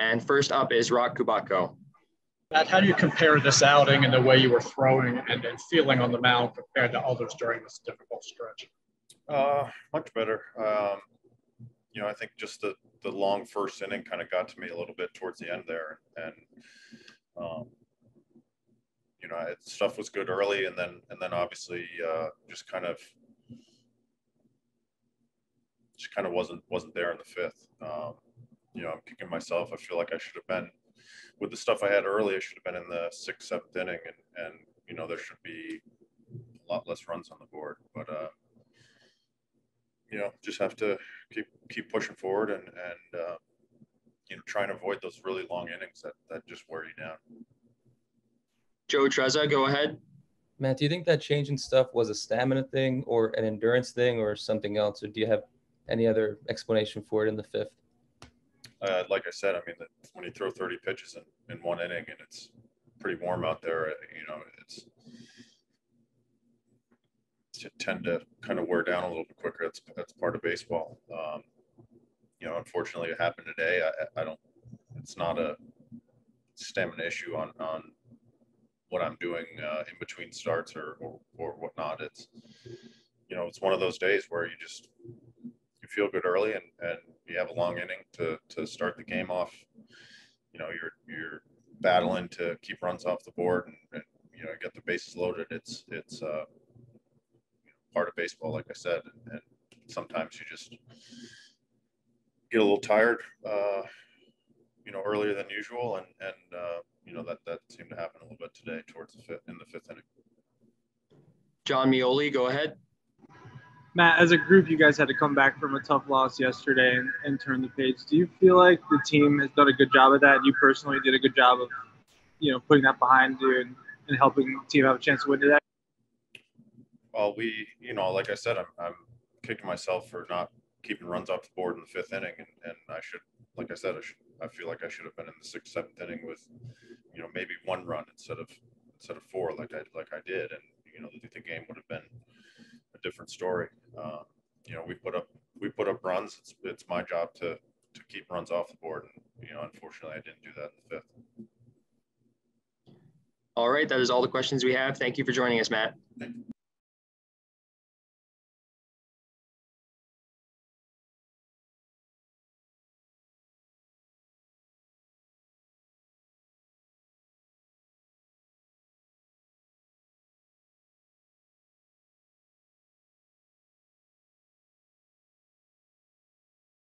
And first up is Roch Kubatko. Matt, how do you compare this outing and the way you were throwing and, and feeling on the mound compared to others during this difficult stretch? Uh, much better. Um, you know, I think just the the long first inning kind of got to me a little bit towards the end there, and um, you know, it, stuff was good early, and then and then obviously uh, just kind of just kind of wasn't wasn't there in the fifth. Um, you know, I'm kicking myself. I feel like I should have been with the stuff I had early. I should have been in the sixth, seventh inning, and and you know there should be a lot less runs on the board. But uh, you know, just have to keep keep pushing forward and and uh, you know try and avoid those really long innings that that just wear you down. Joe Trezza, go ahead. Matt, do you think that change in stuff was a stamina thing or an endurance thing or something else, or do you have any other explanation for it in the fifth? Uh, like I said, I mean, when you throw 30 pitches in, in one inning and it's pretty warm out there, you know, it's tend to kind of wear down a little bit quicker. That's that's part of baseball. Um, you know, unfortunately, it happened today. I, I don't. It's not a stamina issue on on what I'm doing uh, in between starts or, or or whatnot. It's you know, it's one of those days where you just you feel good early and and have a long inning to to start the game off. You know, you're you're battling to keep runs off the board and, and you know get the bases loaded. It's it's uh, part of baseball, like I said, and, and sometimes you just get a little tired, uh, you know, earlier than usual, and and uh, you know that that seemed to happen a little bit today towards the fifth in the fifth inning. Jon Meoli, go ahead. Matt, as a group, you guys had to come back from a tough loss yesterday and, and turn the page. Do you feel like the team has done a good job of that? You personally did a good job of, you know, putting that behind you and, and helping the team have a chance to win today? well, we, you know, like I said, I'm, I'm kicking myself for not keeping runs off the board in the fifth inning, and, and I should, like I said, I should, I feel like I should have been in the sixth, seventh inning with, you know, maybe one run instead of instead of four, like I like I did, and you know, the, the game would have been a different story. Uh, you know, we put up we put up runs. It's it's my job to to keep runs off the board, and you know, unfortunately, I didn't do that in the fifth. All right, that is all the questions we have. Thank you for joining us, Matt.